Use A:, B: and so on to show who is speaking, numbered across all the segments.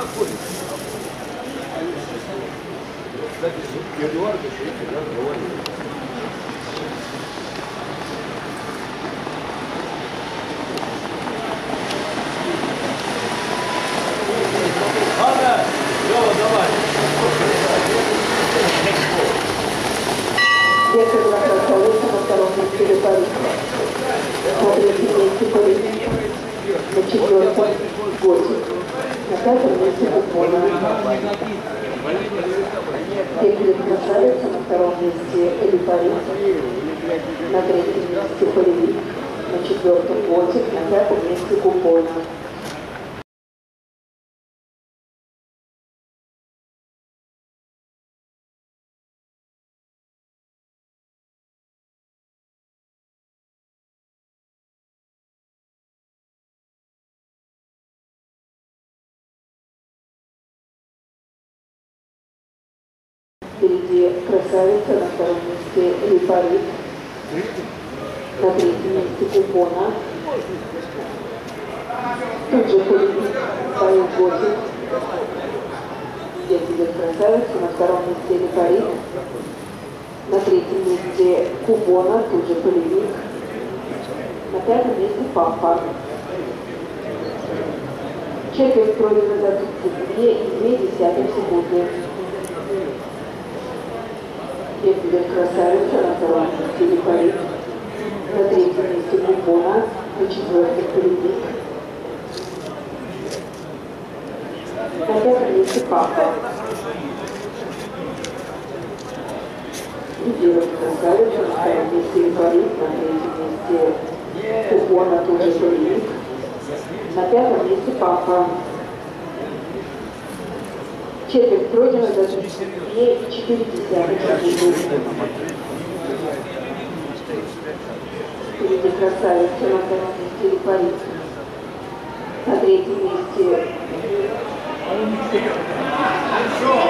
A: Кстати, с Эдуардовичем я тебя говорил. Ладно, Лёва, давай.
B: Я предлагаю кого-то на втором эфире Борисова. Смотрите, если повезет. На четвертом Готик. На пятом месте Купона. Ехали красавица на втором месте Рыбарик. На третьем месте Полевик. На четвертом Готик. На пятом месте Купона. Впереди красавица, на втором месте Липарит, на третьем месте Купона. Тут же Полевик, Павел Готик. Здесь идет красавица, на втором месте Липарит, на третьем месте Купона, тут же Полевик. На пятом месте Пампа. Четверть пройдена за 32 и 2 десятых секунды. Если красавица на втором месте Липарит, на третьем месте Купона, на четвертом Полевик. На пятом месте Папа. Лидирует красавица, на втором месте Липарит, на третьем месте Купона, тоже Полевик. На пятом месте Папа. Четверть пройдена за 2,4 секунды. Впереди красавица на втором месте Липарит. На третьем месте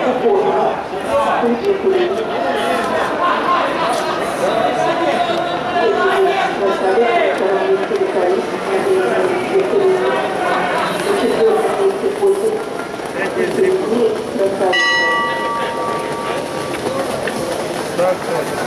B: Купона. Тут же Полевик. Красавица на втором месте Липарит. На третьем месте Полевик. На четвертом месте Котик. Впереди красавица.
A: Так, так.